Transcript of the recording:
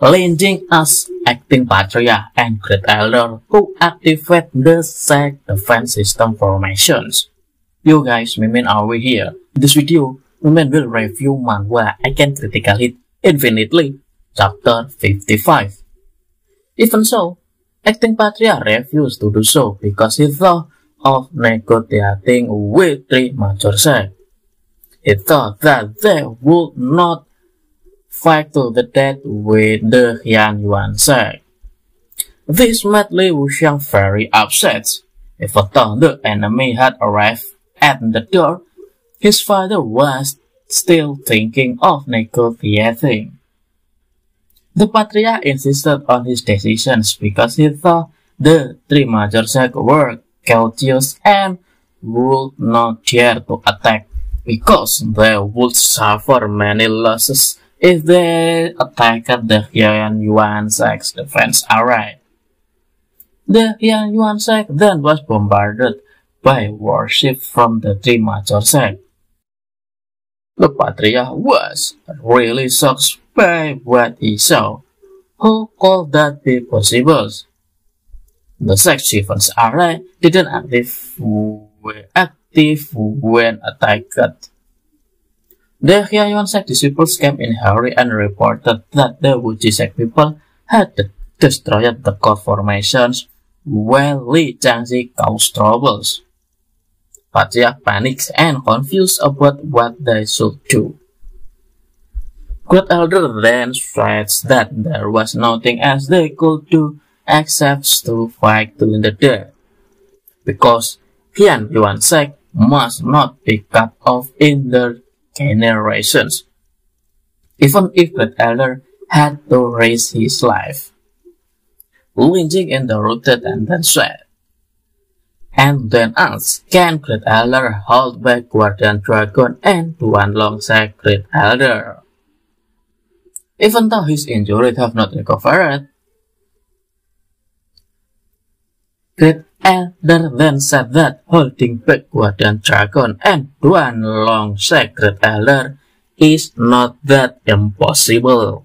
Lending us acting Patria and Great Elder activate the SAC defense system formations. Yo guys, Mimin are we here. In this video, Mimin will review manhwa I Can Critical Hit Infinitely, chapter 55. Even so, acting Patria refused to do so because he thought of negotiating with three major sect. He thought that they would not fight to the death with the Qianyuan sect. This made Li Wuxiang very upset. Even though the enemy had arrived at the door, his father was still thinking of negotiating. The Patriarch insisted on his decisions because he thought the three major sects were courteous and would not dare to attack because they would suffer many losses if they attacked the Qianyuan sect's defense array. The Qianyuan sect then was bombarded by warships from the three major sects. The Patriarch was really shocked by what he saw. Who could that be possible? The sex defense array didn't active, active when attacked. The Qianyuan sect disciples came in hurry and reported that the Wuji sect people had destroyed the core formations while Li Jiangxi caused troubles. Patriarch panics and confused about what they should do. Great Elder then states that there was nothing else they could do except to fight to the death, because Qianyuan sect must not be cut off in their generations, even if the Elder had to raise his life. Lin Jing interrupted and then said, and then asked, can Great Elder hold back Guardian Dragon and Duan Long Sacred Elder? Even though his injuries have not recovered, Elder then said that holding back Guardian Dragon and Tuan Long Sacred Elder is not that impossible.